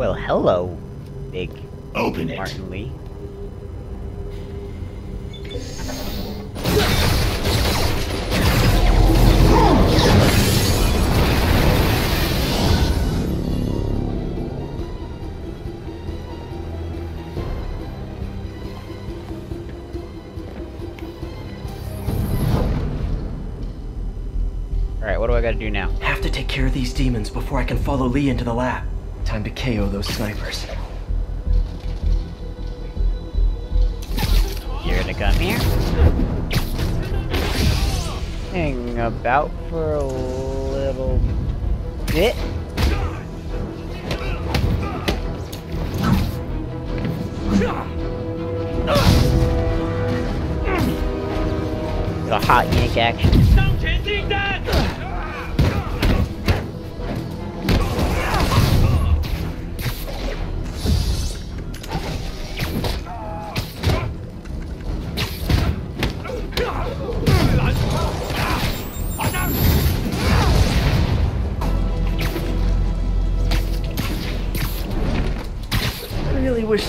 Well, hello, big Open it. Martin Li. Alright, what do I gotta do now? Have to take care of these demons before I can follow Li into the lab. Time to KO those snipers. You're gonna come here. Hang about for a little bit. The hot yank action.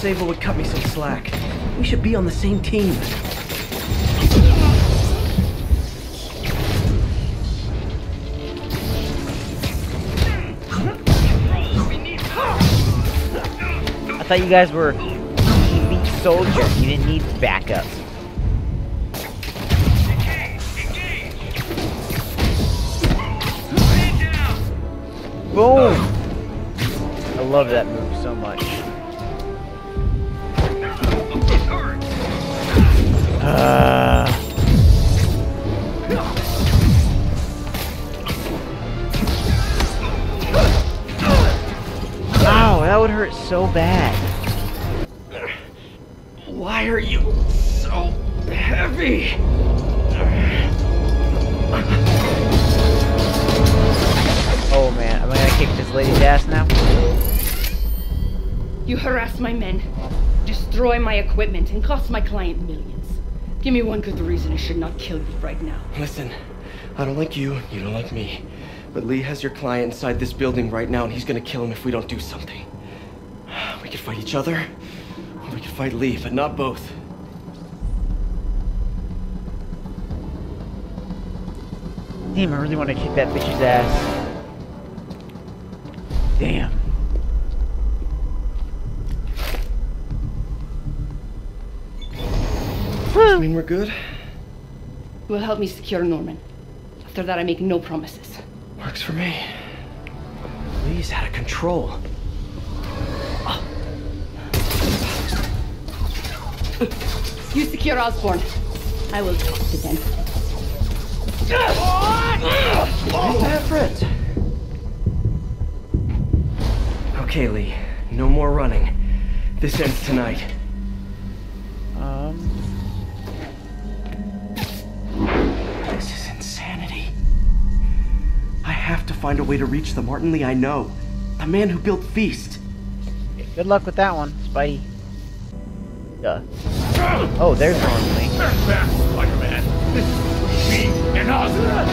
Sable would cut me some slack. We should be on the same team. I thought you guys were elite soldiers. You didn't need backups. Boom! I love that move so much. Uh, ow, that would hurt so bad. Why are you so heavy? Oh man, am I gonna kick this lady's ass now? You harass my men, destroy my equipment, and cost my client millions. Give me one good reason I should not kill you right now. Listen, I don't like you, you don't like me. But Li has your client inside this building right now, and he's gonna kill him if we don't do something. We could fight each other, or we could fight Li, but not both. Damn, I really want to kick that bitch's ass. I mean, we're good? You will help me secure Norman. After that, I make no promises. Works for me. Li's out of control. Ah. You secure Osborn. I will talk to them. Friends. Okay, Li. No more running. This ends tonight. Find a way to reach the Martin Li I know. The man who built Feast. good luck with that one, Spidey. Duh. Oh, there's Norman Li. Spider-Man. This is me and Osborn.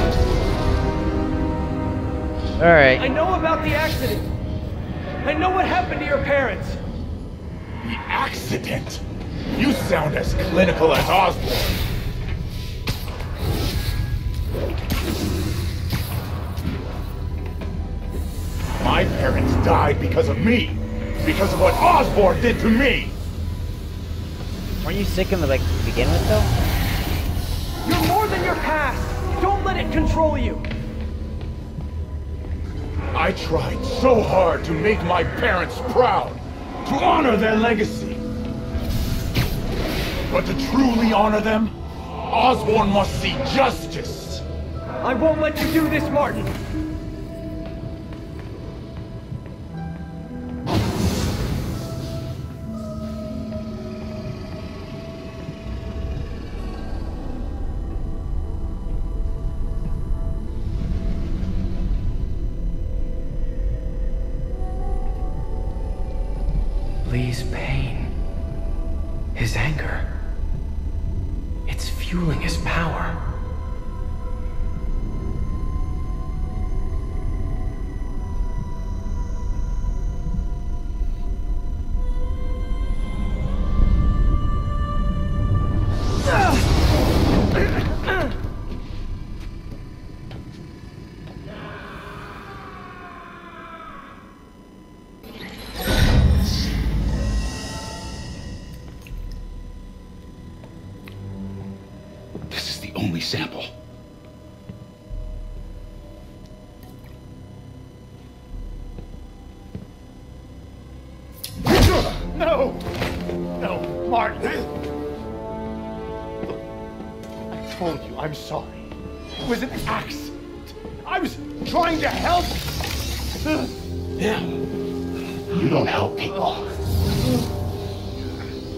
Alright. I know about the accident. I know what happened to your parents. The accident. You sound as clinical as Osborn. My parents died because of me. Because of what Osborn did to me. Weren't you sick in the, like, to begin with, though? You're more than your past. Don't let it control you. I tried so hard to make my parents proud, to honor their legacy. But to truly honor them, Osborn must see justice. I won't let you do this, Martin. Li's pain. His anger. It's fueling his power. Sample. No! No, Martin! I told you I'm sorry. It was an accident. I was trying to help. Yeah. You don't help people.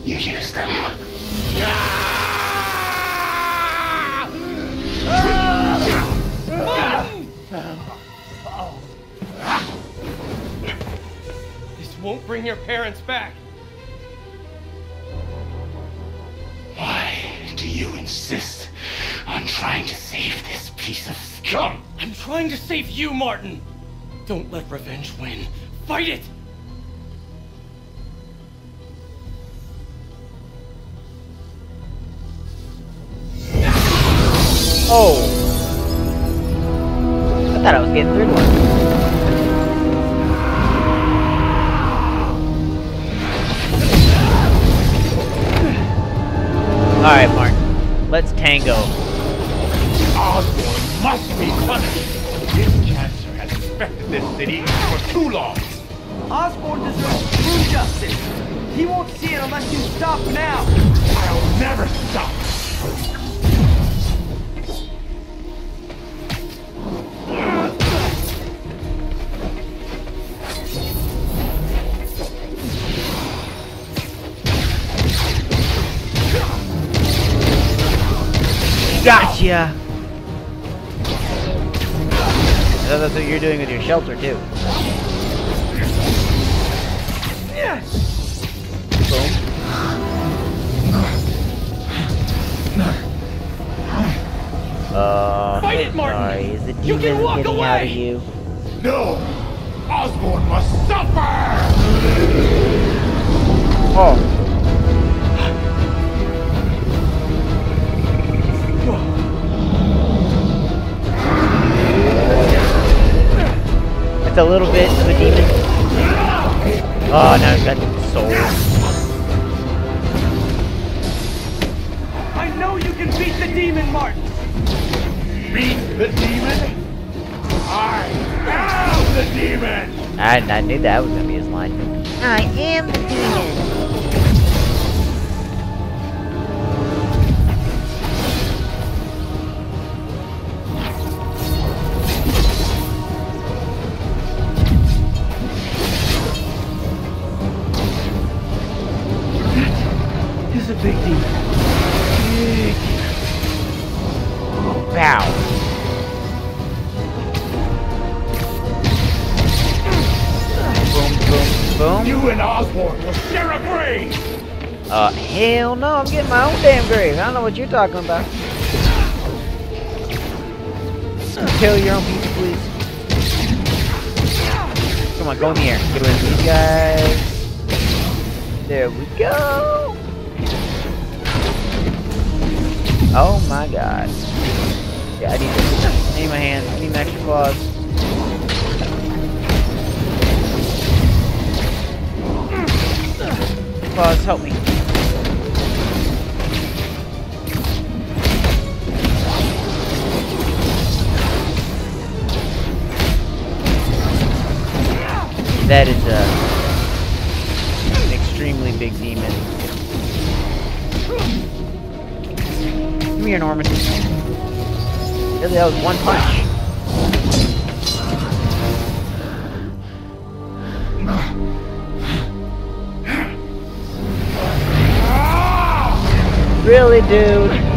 You use them. Bring your parents back. Why do you insist on trying to save this piece of scum? I'm trying to save you, Martin. Don't let revenge win. Fight it! Oh. I thought I was getting through one. Alright, Martin. Let's tango. Osborn must be punished. This cancer has infected this city for too long. Osborn deserves true justice. He won't see it unless you stop now. I'll never stop. Gotcha! I that's what you're doing with your shelter, too. Boom. Uh, Fight it, Martin! sorry, is the You can walk getting out of away! you? No! Osborn must suffer! Oh. It's a little bit of a demon. Oh, now he's got soul. I know you can beat the demon, Martin. Beat the demon? I am the demon! I, I knew that was gonna be his line. I am the demon. Grave! Uh, hell no, I'm getting my own damn grave. I don't know what you're talking about. Kill your own people, please. Come on, go in the air. Get of these guys. There we go. Oh my god. Yeah, I need this. I need my hands. I need my extra claws. Help me. That is a an extremely big demon. Come here, Norman. Really, that was one punch. Really, dude?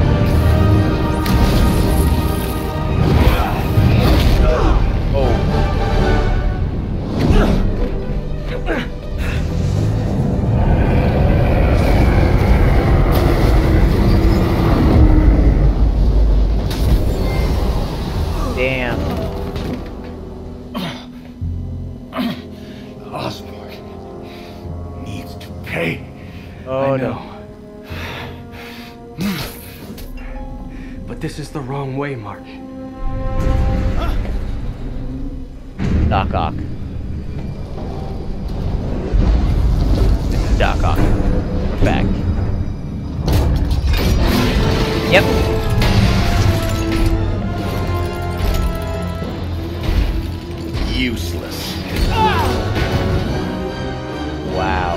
wrong way, Martin. Doc Ock. This is Doc Ock. We're back. Yep. Useless. Ah! Wow.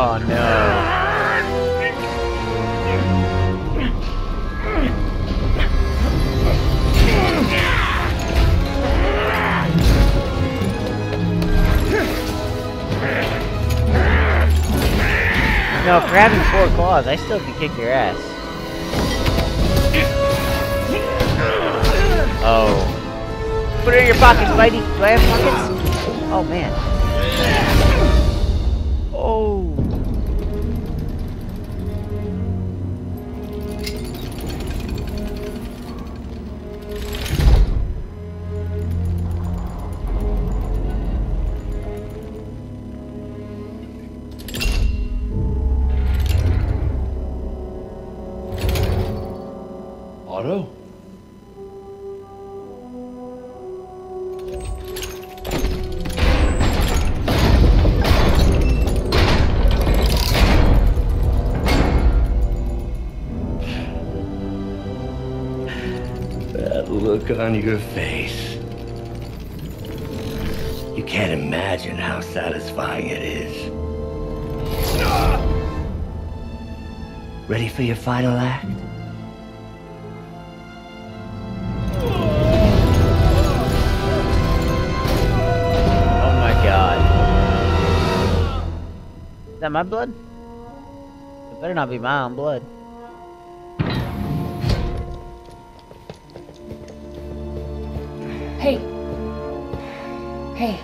Oh no. No, for having four claws, I still can kick your ass. Oh. Put it in your pockets, Spidey. Do I have pockets? Oh, man. Look on your face. You can't imagine how satisfying it is. Ready for your final act? Oh my god. Is that my blood? It better not be my own blood. Hey,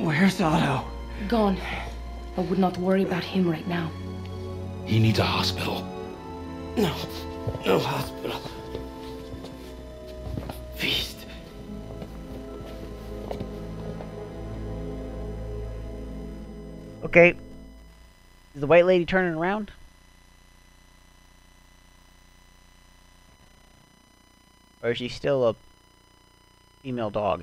Where's Otto? gone. I would not worry about him right now. He needs a hospital. No. No hospital. Feast. Okay. Is the white lady turning around? Or is she still a female dog?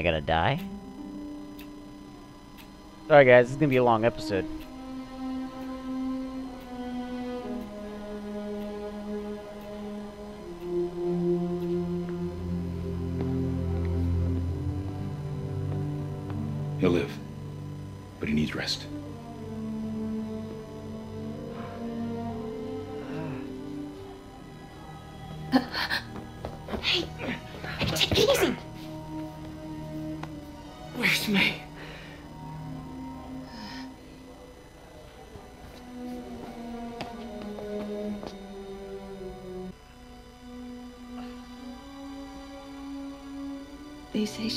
I gonna die? Sorry guys, this is gonna be a long episode. He'll live, but he needs rest.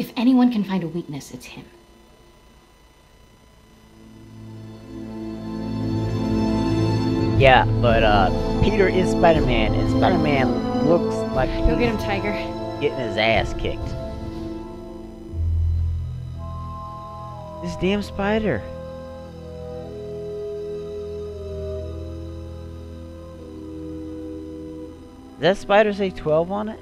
If anyone can find a weakness, it's him. Yeah, but uh, Peter is Spider-Man, and Spider-Man looks like Go get him, Tiger. getting his ass kicked. This damn spider. Does that spider say 12 on it?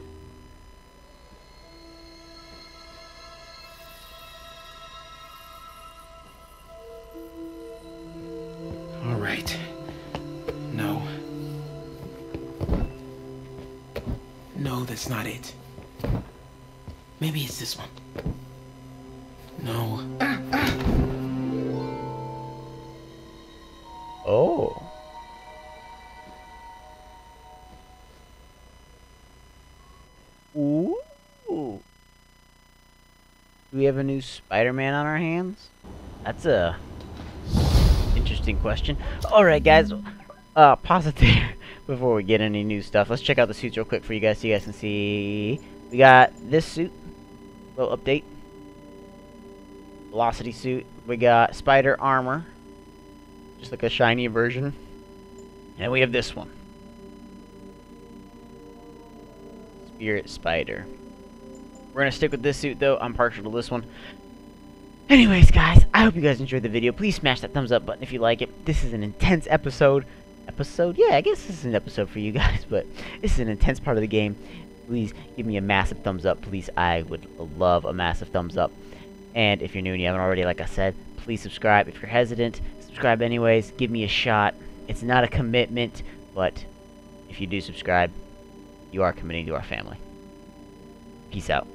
Maybe it's this one. No. Oh. Ooh. Do we have a new Spider-Man on our hands? That's a interesting question. Alright guys, uh, pause it there before we get any new stuff. Let's check out the suits real quick for you guys so you guys can see we got this suit. Little update. Velocity suit. We got spider armor. Just like a shiny version. And we have this one. Spirit Spider. We're going to stick with this suit, though. I'm partial to this one. Anyways, guys, I hope you guys enjoyed the video. Please smash that thumbs up button if you like it. This is an intense episode. Episode? Yeah, I guess this is an episode for you guys, but this is an intense part of the game. Please give me a massive thumbs up. Please, I would love a massive thumbs up. And if you're new and you haven't already, like I said, please subscribe. If you're hesitant, subscribe anyways. Give me a shot. It's not a commitment, but if you do subscribe, you are committing to our family. Peace out.